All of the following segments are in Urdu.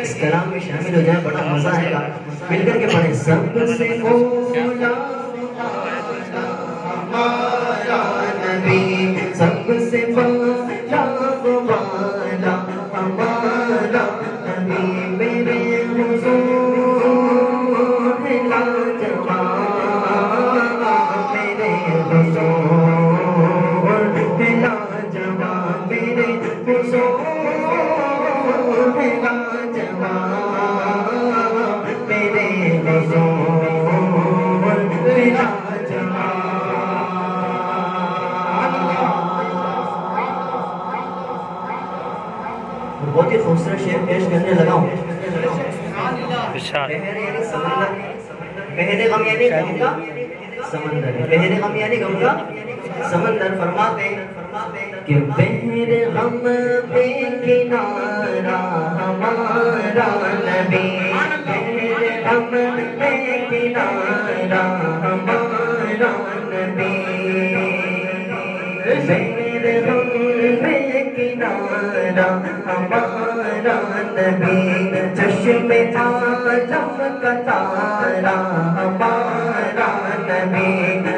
اس کلام میں شامل ہو جائے، بڑا مزہ آئے گا۔ مل کر کے پڑھیں، سب سے اولا ہمارا نبی سب سے بالا والا ہمارا نبی۔ بہت ہی خوبصورت شعر پیش کرنے لگا ہوں ارشاد غم یعنی غم کا سمندر بحر غم یعنی غم کا سمندر فرماتے کہ بحر غم بے کنارہ ہمارا نبی، بحر غم بے کنارہ ہمارا نبی۔ بحر غم بے کنارہ ہمارا نبی، چشم عالم کا تارا ہمارا نبی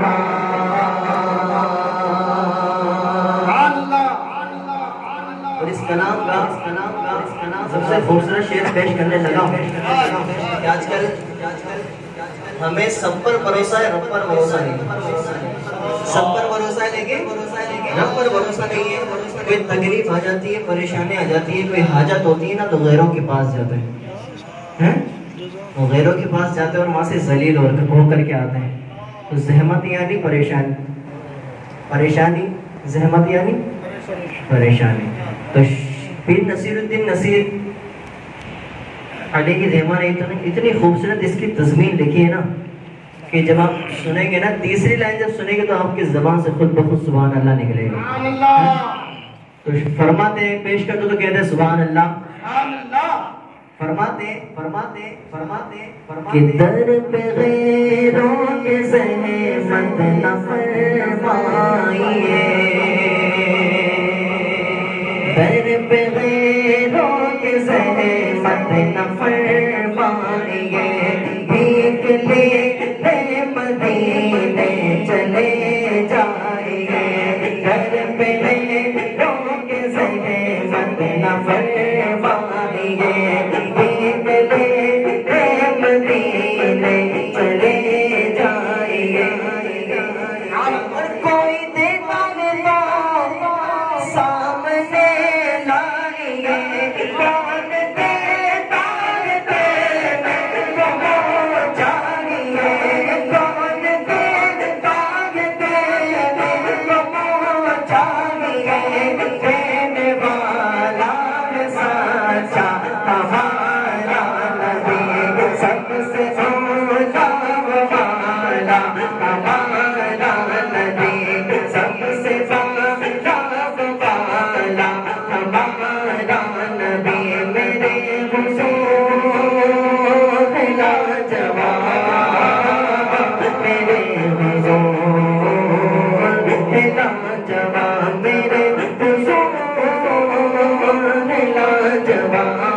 کلام کا سب سے خوبصورت شعر پیش کرنے لگا ہوں۔ کہ آج کل ہمیں سب پر بھروسہ ہے، رب پر بھروسہ نہیں۔ سب پر بھروسہ ہے لیکن رب پر بھروسہ نہیں ہے۔ کوئی تکلیف آ جاتی ہے پریشانی آ جاتی ہے کوئی حاجت ہوتی ہے نا، تو غیروں کے پاس جاتے ہیں۔ وہ غیروں کے پاس جاتے ہیں اور وہاں سے ذلیل ہو کر کے آتے ہیں۔ تو زحمت یعنی پریشانی۔ پریشانی؟ زحمت یعنی؟ پریشانی۔ تو پیر نصیر الدین نصیر علی کی دیما نے اتنی اتنی خوبصورت اس کی تضمین لکھی ہے نا کہ جب آپ سنیں گے نا تیسری لائن جب سنیں گے تو آپ کی زبان سے خود بخود سبحان اللہ نکلے گا تو فرماتے ہیں پیش کر دو تو کہتے ہیں سبحان اللہ۔ فرماتے فرماتے فرماتے فرماتے۔ کہ در پہ غیروں کے زحمت نہ فرمائیے در جوان میرے حضور لاجواب